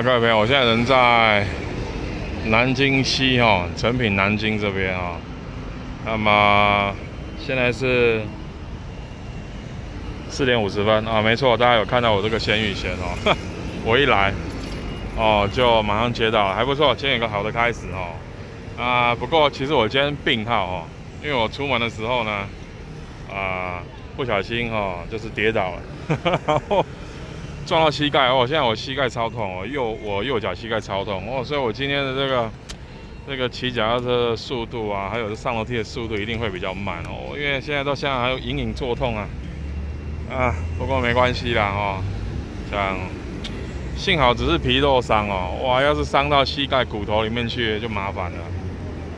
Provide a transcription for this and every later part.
各位朋友，我现在人在南京西哈，成品南京这边啊。那么现在是四点五十分啊，没错，大家有看到我这个鲜芋仙哦。我一来哦，就马上接到了，还不错，今天有个好的开始哦。啊，不过其实我今天病号哦，因为我出门的时候呢，啊，不小心哦，就是跌倒了，然后。撞到膝盖哦，现在我膝盖超痛哦，右我右脚膝盖超痛哦，所以我今天的这个这个骑脚踏车的速度啊，还有上楼梯的速度一定会比较慢哦，因为现在到现在还有隐隐作痛啊啊，不过没关系啦哦，这样幸好只是皮肉伤哦，哇，要是伤到膝盖骨头里面去就麻烦了。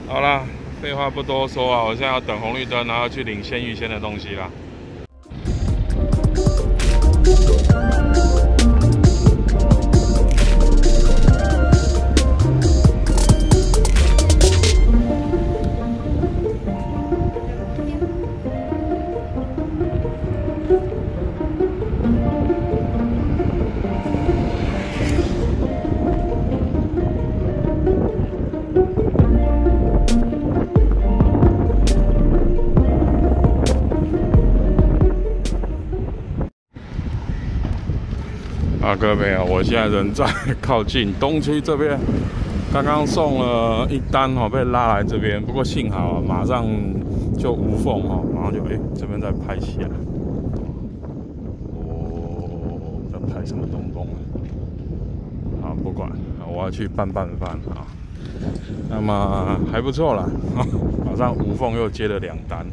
好啦，废话不多说啊，我现在要等红绿灯，然后去领先预先的东西啦。啊，各位朋友，我现在人在靠近东区这边，刚刚送了一单哦，被拉来这边。不过幸好马上就无缝哦，马上就哎，这边在拍戏啊。哦，在拍什么东东啊？啊，不管，我要去拌拌饭啊。那么还不错了，马上无缝又接了两单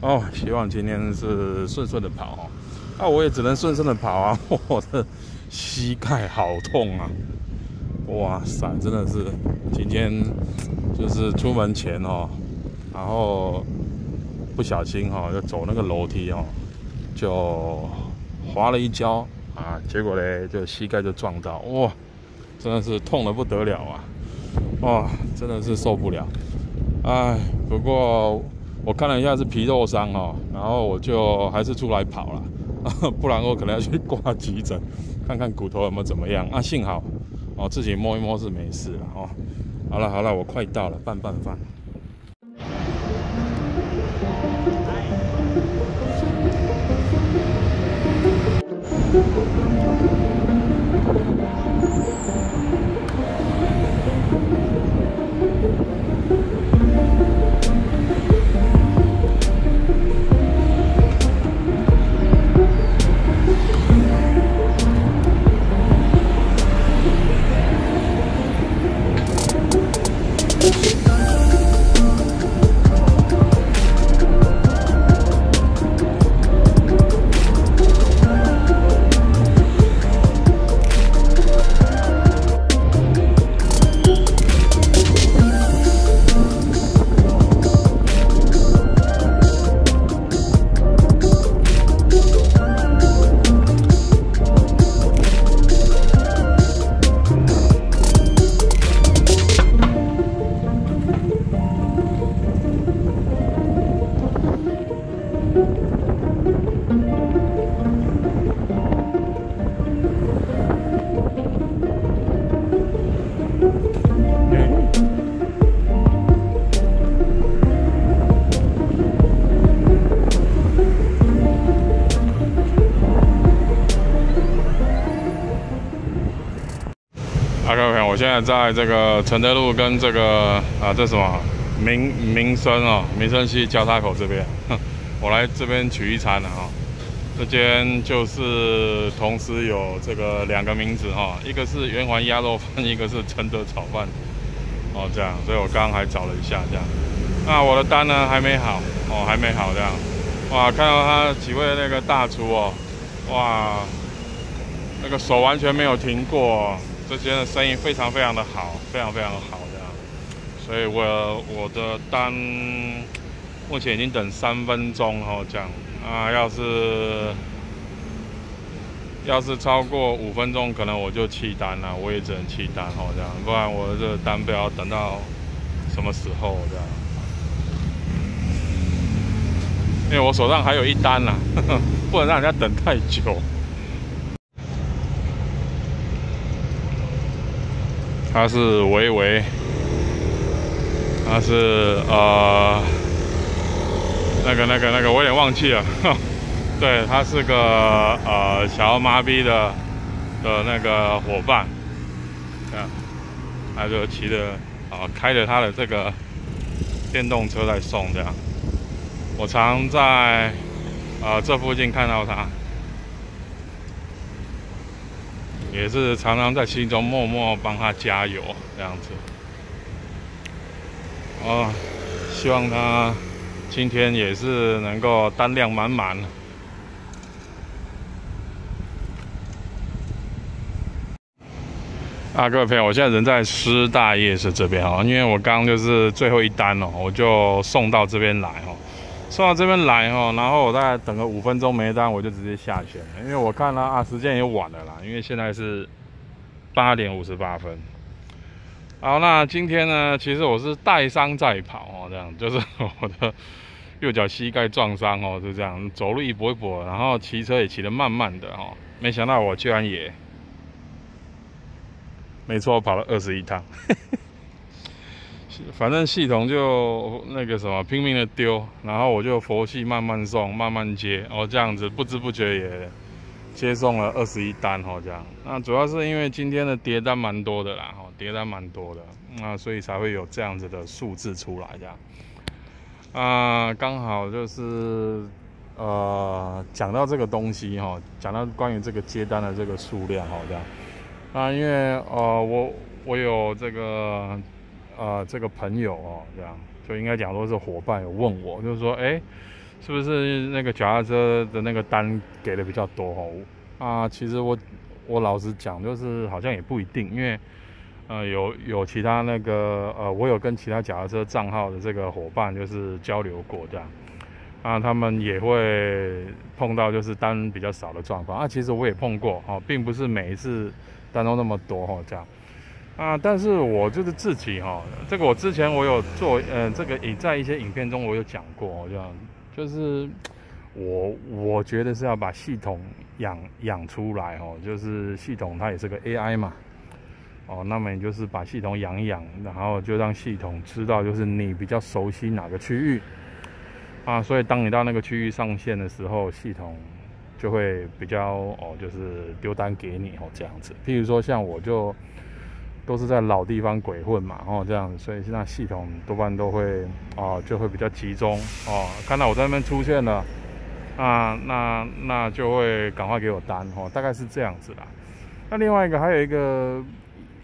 哦。希望今天是顺顺的跑哦。那我也只能顺顺的跑啊，我的。膝盖好痛啊！哇塞，真的是今天就是出门前哦，然后不小心哈，就走那个楼梯哦，就滑了一跤啊，结果嘞就膝盖就撞到，哇，真的是痛的不得了啊！哇，真的是受不了。哎，不过我看了一下是皮肉伤哦，然后我就还是出来跑了。不然我可能要去挂急诊，看看骨头有没有怎么样啊？幸好哦，自己摸一摸是没事了哦。好了好了，我快到了，拌拌饭。在在这个承德路跟这个啊，这什么民民生哦，民生西交叉口这边，我来这边取一餐了哈。这间就是同时有这个两个名字哈，一个是圆环鸭肉饭，一个是承德炒饭哦，这样，所以我刚刚还找了一下这样。那我的单呢还没好哦，还没好这样。哇，看到他几位那个大厨哦，哇，那个手完全没有停过。这间的生意非常非常的好，非常非常的好，这样，所以我我的单目前已经等三分钟哦，这样。啊，要是要是超过五分钟，可能我就弃单了，我也只能弃单哦，这样，不然我这单不要等到什么时候这样，因为我手上还有一单呢，不能让人家等太久。他是维维，他是呃那个那个那个，我有点忘记了。对他是个呃小妈逼的的那个伙伴，这样，他就骑着啊开着他的这个电动车在送这样。我常在呃这附近看到他。也是常常在心中默默帮他加油这样子，哦，希望他今天也是能够单量满满。啊，各位朋友，我现在人在师大夜市这边哦，因为我刚就是最后一单哦，我就送到这边来哦。送到这边来哈，然后我大概等个五分钟没单，我就直接下线了，因为我看了啊，时间也晚了啦，因为现在是八点五十八分。好，那今天呢，其实我是带伤在跑哦，这样就是我的右脚膝盖撞伤哦，就这样走路一跛一跛，然后骑车也骑得慢慢的哦，没想到我居然也，没错，跑了二十一趟。反正系统就那个什么拼命的丢，然后我就佛系慢慢送，慢慢接，哦这样子不知不觉也接送了二十一单哦这样。那主要是因为今天的叠单蛮多的啦，哈叠单蛮多的，那所以才会有这样子的数字出来这样。啊，刚好就是呃讲到这个东西哈，讲到关于这个接单的这个数量哈这样。啊，因为呃我我有这个。呃，这个朋友哦，这样就应该讲说是伙伴有问我，就是说，哎，是不是那个脚踏车的那个单给的比较多哦？啊，其实我我老实讲，就是好像也不一定，因为呃有有其他那个呃，我有跟其他脚踏车账号的这个伙伴就是交流过这样，啊，他们也会碰到就是单比较少的状况啊，其实我也碰过哦，并不是每一次单都那么多哈，这样。啊，但是我就是自己哈，这个我之前我有做，呃，这个也在一些影片中我有讲过，这样就是我我觉得是要把系统养养出来哦，就是系统它也是个 AI 嘛，哦，那么你就是把系统养一养，然后就让系统知道就是你比较熟悉哪个区域啊，所以当你到那个区域上线的时候，系统就会比较哦，就是丢单给你哦这样子，譬如说像我就。都是在老地方鬼混嘛，哦，这样子，所以现在系统多半都会哦，就会比较集中哦。看到我在那边出现了，啊，那那就会赶快给我单哦，大概是这样子啦。那另外一个还有一个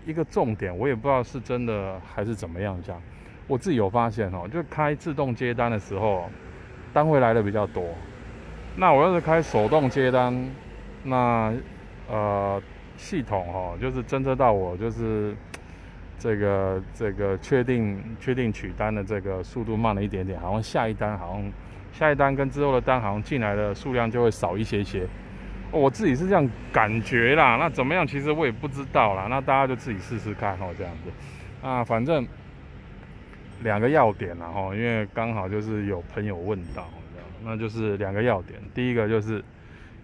一个重点，我也不知道是真的还是怎么样这样。我自己有发现哦，就开自动接单的时候，单会来的比较多。那我要是开手动接单，那呃。系统哈，就是侦测到我就是这个这个确定确定取单的这个速度慢了一点点，好像下一单好像下一单跟之后的单好像进来的数量就会少一些些。我自己是这样感觉啦，那怎么样？其实我也不知道啦，那大家就自己试试看哦，这样子啊，反正两个要点啦哈，因为刚好就是有朋友问到，那就是两个要点，第一个就是。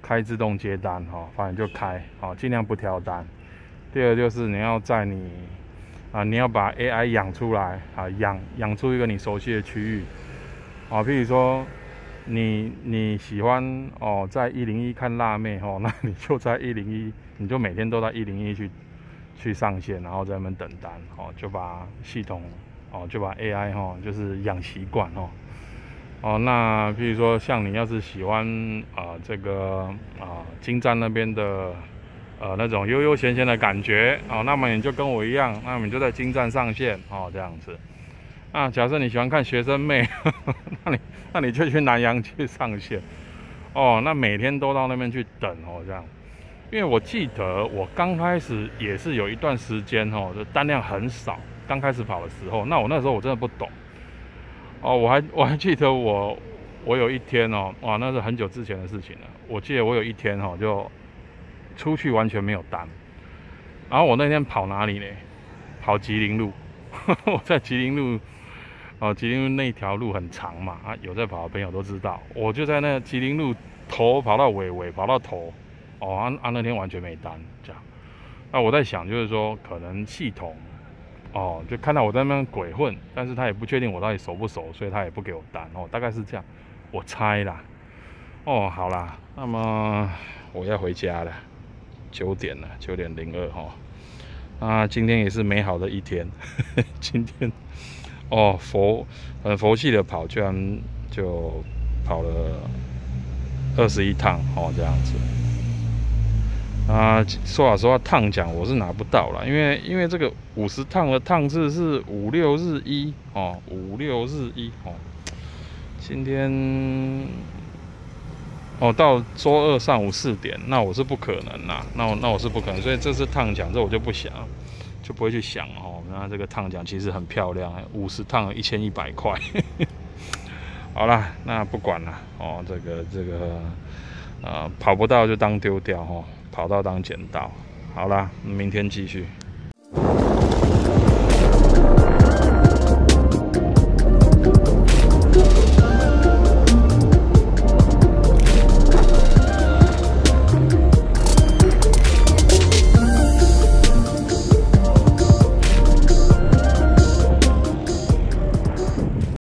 开自动接单哈，反正就开好，尽量不挑单。第二就是你要在你啊，你要把 AI 养出来啊，养养出一个你熟悉的区域啊。譬如说你你喜欢哦，在一零一看辣妹哦，那你就在一零一，你就每天都在一零一去去上线，然后在那边等单哦，就把系统哦，就把 AI 哈，就是养习惯哦。哦，那比如说像你要是喜欢啊这个啊金站那边的呃那种悠悠闲闲的感觉哦，那么你就跟我一样，那么你就在金站上线哦这样子。那，假设你喜欢看学生妹，那你那你就去南洋去上线哦，那每天都到那边去等哦这样。因为我记得我刚开始也是有一段时间哦，就单量很少，刚开始跑的时候，那我那时候我真的不懂。哦，我还我还记得我我有一天哦，哇，那是很久之前的事情了。我记得我有一天哦，就出去完全没有单，然后我那天跑哪里呢？跑吉林路，我在吉林路，哦，吉林路那条路很长嘛，啊，有在跑的朋友都知道，我就在那吉林路头跑到尾，尾跑到头，哦，啊啊，那天完全没单，这样。那我在想，就是说可能系统哦，就看到我在那边鬼混，但是他也不确定我到底熟不熟，所以他也不给我单哦，大概是这样，我猜啦。哦，好啦，那么我要回家了，九点了，九点零二哈。啊，今天也是美好的一天，今天哦佛很佛系的跑，居然就跑了二十一趟哦，这样子。啊，说老实话，烫奖我是拿不到了，因为因为这个五十烫的烫次是五六日一哦，五六日一哦，今天。哦，到周二上午四点，那我是不可能啦，那我那我是不可能，所以这次烫奖这我就不想，就不会去想哦。那这个烫奖其实很漂亮，五十烫一千一百块。好啦，那不管了哦，这个这个呃跑不到就当丢掉哦，跑道当剪刀。好啦，明天继续。